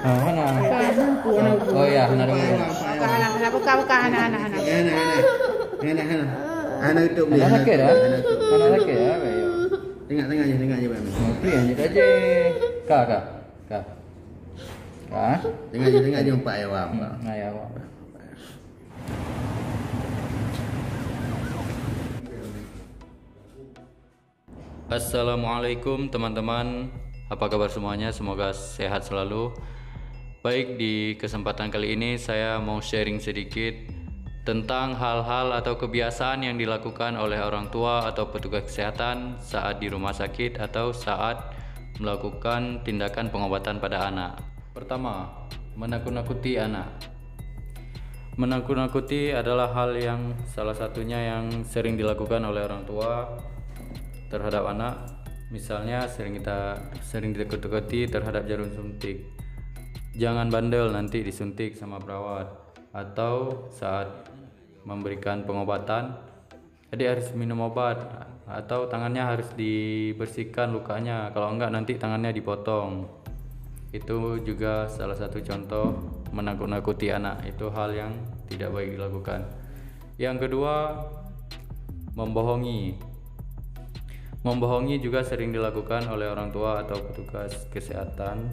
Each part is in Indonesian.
Ah, mana? Oh iya, hana. Buka hana, hana buka buka hana hana hana. Hana, hana. Hana, hana. Tutup ni. Hana sakit dah. Hana sakit dah. Bayo. Tengok-tengok je, tengok je bang. Okey, lanjut aja. Kak, kak. Kak. Kak. Tengok je, tengok je empat ya bang. Nah, ya. Assalamualaikum teman-teman Apa kabar semuanya? Semoga sehat selalu Baik, di kesempatan kali ini saya mau sharing sedikit Tentang hal-hal atau kebiasaan yang dilakukan oleh orang tua atau petugas kesehatan Saat di rumah sakit atau saat melakukan tindakan pengobatan pada anak. Pertama, menakut-nakuti anak. Menakut-nakuti adalah hal yang salah satunya yang sering dilakukan oleh orang tua terhadap anak. Misalnya sering kita sering ditakut-takuti terhadap jarum suntik jangan bandel nanti disuntik sama perawat atau saat memberikan pengobatan adik harus minum obat atau tangannya harus dibersihkan lukanya. Kalau enggak nanti tangannya dipotong. Itu juga salah satu contoh menakut-nakuti anak. Itu hal yang tidak baik dilakukan. Yang kedua membohongi. Membohongi juga sering dilakukan oleh orang tua atau petugas kesehatan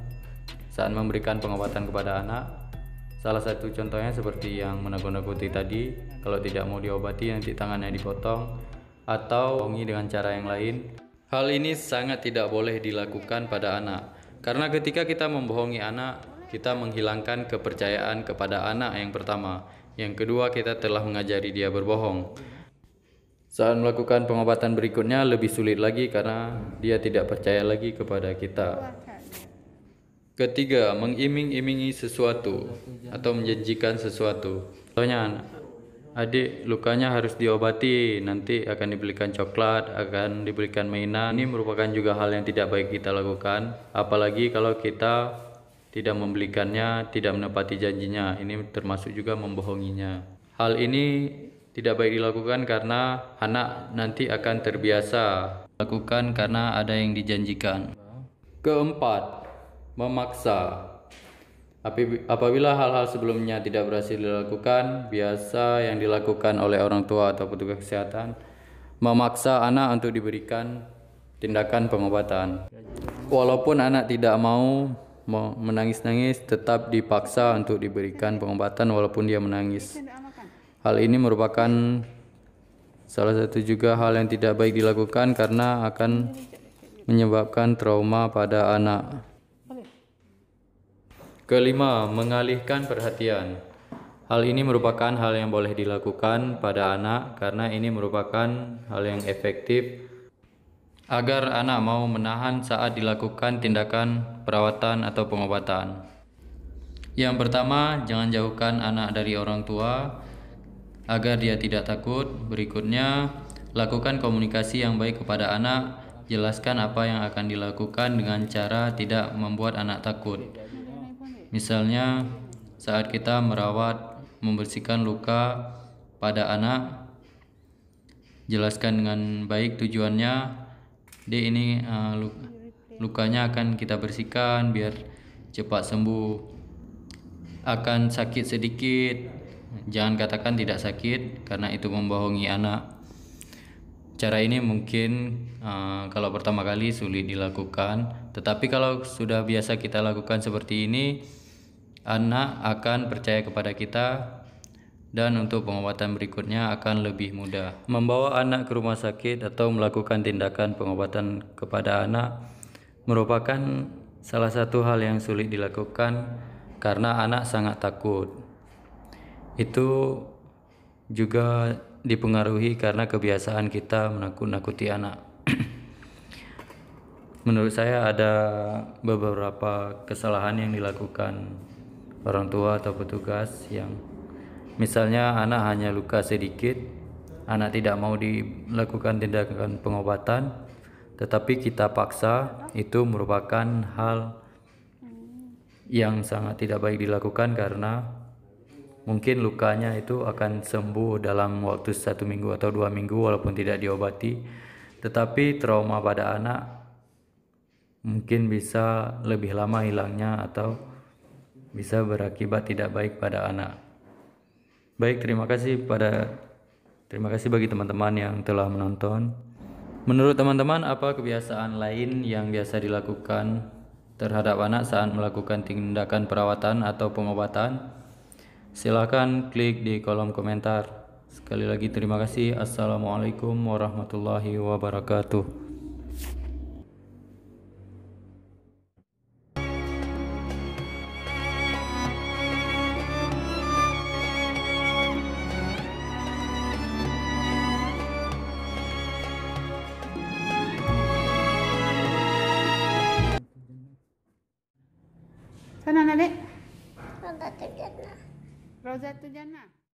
saat memberikan pengobatan kepada anak. Salah satu contohnya seperti yang menakut-nakuti tadi, kalau tidak mau diobati nanti tangannya dipotong atau bohongi dengan cara yang lain. Hal ini sangat tidak boleh dilakukan pada anak karena ketika kita membohongi anak, kita menghilangkan kepercayaan kepada anak yang pertama. Yang kedua, kita telah mengajari dia berbohong. Saat melakukan pengobatan berikutnya lebih sulit lagi karena dia tidak percaya lagi kepada kita. Ketiga, mengiming-imingi sesuatu atau menjanjikan sesuatu. Contohnya, adik lukanya harus diobati, nanti akan dibelikan coklat, akan diberikan mainan. Ini merupakan juga hal yang tidak baik kita lakukan, apalagi kalau kita tidak membelikannya, tidak menepati janjinya. Ini termasuk juga membohonginya. Hal ini tidak baik dilakukan karena anak nanti akan terbiasa lakukan karena ada yang dijanjikan. Keempat, memaksa. Apabila hal-hal sebelumnya tidak berhasil dilakukan, biasa yang dilakukan oleh orang tua atau petugas kesehatan memaksa anak untuk diberikan tindakan pengobatan. Walaupun anak tidak mau menangis-nangis, tetap dipaksa untuk diberikan pengobatan walaupun dia menangis. Hal ini merupakan salah satu juga hal yang tidak baik dilakukan karena akan menyebabkan trauma pada anak. Kelima, mengalihkan perhatian. Hal ini merupakan hal yang boleh dilakukan pada anak karena ini merupakan hal yang efektif agar anak mau menahan saat dilakukan tindakan perawatan atau pengobatan. Yang pertama, jangan jauhkan anak dari orang tua agar dia tidak takut. Berikutnya, lakukan komunikasi yang baik kepada anak. Jelaskan apa yang akan dilakukan dengan cara tidak membuat anak takut. Misalnya, saat kita merawat, membersihkan luka pada anak, jelaskan dengan baik tujuannya. Dia ini uh, lukanya akan kita bersihkan biar cepat sembuh. Akan sakit sedikit, Jangan katakan tidak sakit karena itu membohongi anak. Cara ini mungkin uh, kalau pertama kali sulit dilakukan, tetapi kalau sudah biasa kita lakukan seperti ini, anak akan percaya kepada kita dan untuk pengobatan berikutnya akan lebih mudah. Membawa anak ke rumah sakit atau melakukan tindakan pengobatan kepada anak merupakan salah satu hal yang sulit dilakukan karena anak sangat takut itu juga dipengaruhi karena kebiasaan kita menakut-nakuti anak. Menurut saya ada beberapa kesalahan yang dilakukan orang tua atau petugas yang misalnya anak hanya luka sedikit, anak tidak mau dilakukan tindakan pengobatan, tetapi kita paksa itu merupakan hal yang sangat tidak baik dilakukan karena mungkin lukanya itu akan sembuh dalam waktu satu minggu atau dua minggu walaupun tidak diobati. Tetapi trauma pada anak mungkin bisa lebih lama hilangnya atau bisa berakibat tidak baik pada anak. Baik, terima kasih pada terima kasih bagi teman-teman yang telah menonton. Menurut teman-teman, apa kebiasaan lain yang biasa dilakukan terhadap anak saat melakukan tindakan perawatan atau pengobatan? Silakan klik di kolom komentar. Sekali lagi terima kasih. Assalamualaikum warahmatullahi wabarakatuh. Sana nak dek. Roda tu jannah. Jannah.